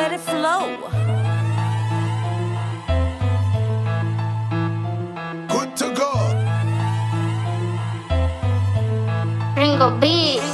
let it flow. Good to go. Ringo B.